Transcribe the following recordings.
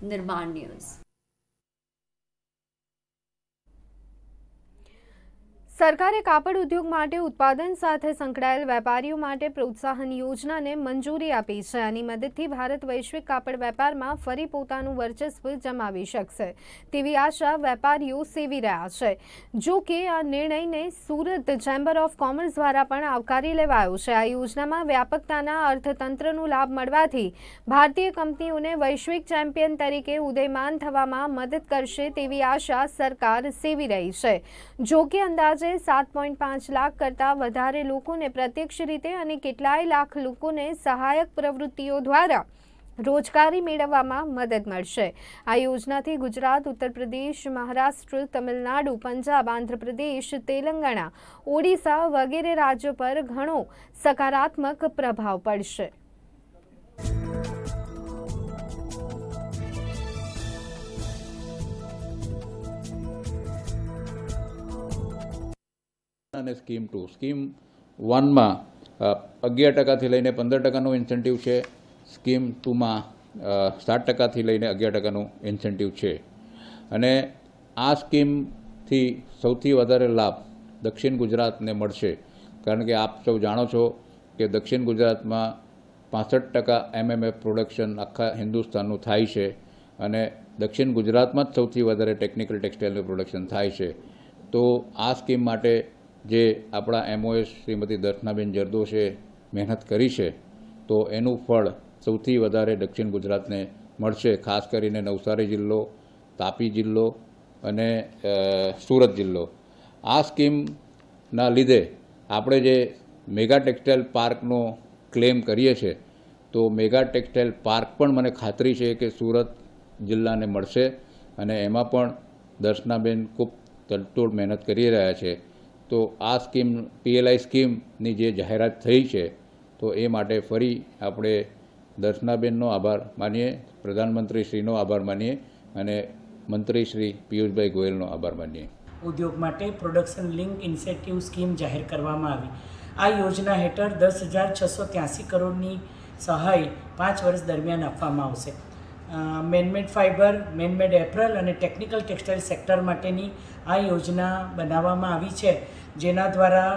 Nirman News. સરકારે કાપડ ઉદ્યોગ માટે ઉત્પાદન સાથે સંકળાયેલ વેપારીઓ માટે પ્રોત્સાહન યોજનાને મંજૂરી આપી છે. આની મદદથી ભારત વૈશ્વિક કાપડ વેપારમાં ફરી પોતાનું વર્ચસ્વ જમાવી શકશે. તેવી આશા વેપારીઓ સેવી રહ્યા છે. જો કે આ નિર્ણયને સુરત ચેમ્બર ઓફ કોમર્સ દ્વારા પણ આવકારી લેવાયો છે. આ યોજનામાં વ્યાપકતાના અર્થતંત્રનો લાભ મળવાથી ભારતીય કંપનીઓને વૈશ્વિક ચેમ્પિયન તરીકે ઉદયમાન થવામાં મદદ કરશે તેવી આશા સરકાર સેવી રહી છે. જો કે અંદાજે સાત પોઈન્ટ પાંચ લાખ કરતાં વધારે લોકોને પ્રત્યક્ષ રીતે અને કેટલાય લાખ લોકોને સહાયક પ્રવૃત્તિઓ દ્વારા રોજગારી મેળવવામાં મદદ મળશે. આ યોજનાથી ગુજરાત ઉત્તર પ્રદેશ મહારાષ્ટ્ર, તમિલનાડુ, પંજાબ, આંધ્રપ્રદેશ, તેલંગાણા, ઓડિશા વગેરે રાજ્યો પર ઘણો સકારાત્મક પ્રભાવ પડશે. અને સ્કીમ ટુ. સ્કીમ વનમાં અગિયાર ટકાથી લઈને પંદર ટકાનું ઇન્સેન્ટિવ છે. સ્કીમ ટુમાં સાત ટકાથી લઈને અગિયાર ટકાનું ઇન્સેન્ટિવ છે. અને આ સ્કીમથી સૌથી વધારે લાભ દક્ષિણ ગુજરાતને મળશે. કારણ કે આપ સૌ જાણો છો કે દક્ષિણ ગુજરાતમાં પાસઠ ટકા એમએમએફ પ્રોડક્શન આખા હિન્દુસ્તાનનું થાય છે અને દક્ષિણ ગુજરાતમાં જ સૌથી વધારે ટેકનિકલ ટેક્સટાઇલનું પ્રોડક્શન થાય છે. તો આ સ્કીમ માટે જે આપણા એમઓએસ શ્રીમતી દર્શનાબેન જરદોશે મહેનત કરી છે, તો એનું ફળ સૌથી વધારે દક્ષિણ ગુજરાતને મળશે, ખાસ કરીને નવસારી જિલ્લો, તાપી જિલ્લો અને સુરત જિલ્લો. આ સ્કીમના લીધે આપણે જે મેગા ટેક્સટાઇલ પાર્કનો ક્લેમ કરીએ છીએ તો મેગા ટેક્સટાઇલ પાર્ક પણ મને ખાતરી છે કે સુરત જિલ્લાને મળશે અને એમાં પણ દર્શનાબેન ખૂબ તડતોડ મહેનત કરી રહ્યા છે. તો આ સ્કીમ, પીએલઆઈ સ્કીમની જે જાહેરાત થઈ છે, તો એ માટે ફરી આપણે દર્શનાબેનનો આભાર માનીએ પ્રધાનમંત્રી શ્રીનો આભાર માનીએ અને મંત્રી શ્રી પિયુષભાઈ ગોયલનો આભાર માનીએ. ઉદ્યોગ માટે પ્રોડક્શન લિંક ઇન્સેન્ટિવ સ્કીમ જાહેર કરવામાં આવી. આ યોજના હેઠળ દસ હજાર છસો ત્યાંસી કરોડની સહાય પાંચ વર્ષ દરમિયાન આપવામાં આવશે. મેનમેડ ફાઇબર મેનમેડ એપ્રલ અને ટેકનિકલ ટેક્સટાઇલ સેક્ટર માટેની આ યોજના બનાવવામાં આવી છે, જેના દ્વારા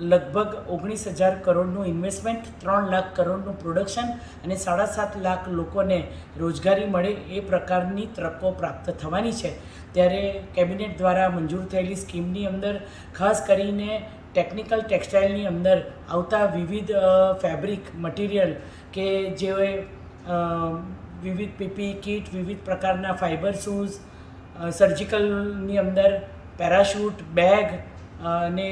લગભગ ઓગણીસ હજાર કરોડનું ઇન્વેસ્ટમેન્ટ ત્રણ લાખ કરોડનું પ્રોડક્શન અને સાડા સાત લાખ લોકોને રોજગારી મળે એ પ્રકારની તકો પ્રાપ્ત થવાની છે. ત્યારે કેબિનેટ દ્વારા મંજૂર થયેલી સ્કીમની અંદર ખાસ કરીને ટેકનિકલ ટેક્સટાઇલની અંદર આવતા વિવિધ ફેબ્રિક મટીરિયલ કે જે વિવિધ પીપી કીટ, વિવિધ પ્રકારના ફાઇબર શૂઝ સર્જિકલની અંદર પેરાશૂટ, બેગ અને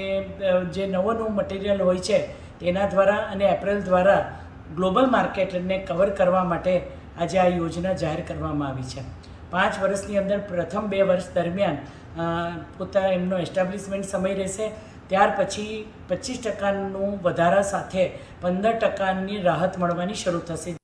જે નવો નવું મટીરિયલ હોય છે, તેના દ્વારા અને એપ્રિલ દ્વારા ગ્લોબલ માર્કેટને કવર કરવા માટે આજે આ યોજના જાહેર કરવામાં આવી છે. પાંચ વર્ષની અંદર પ્રથમ બે વર્ષ દરમિયાન પોતા એમનો એસ્ટાબ્લિશમેન્ટ સમય રહેશે. ત્યાર પછી પચીસ ટકાનું વધારા સાથે પંદર ટકાની રાહત મળવાની શરૂ થશે.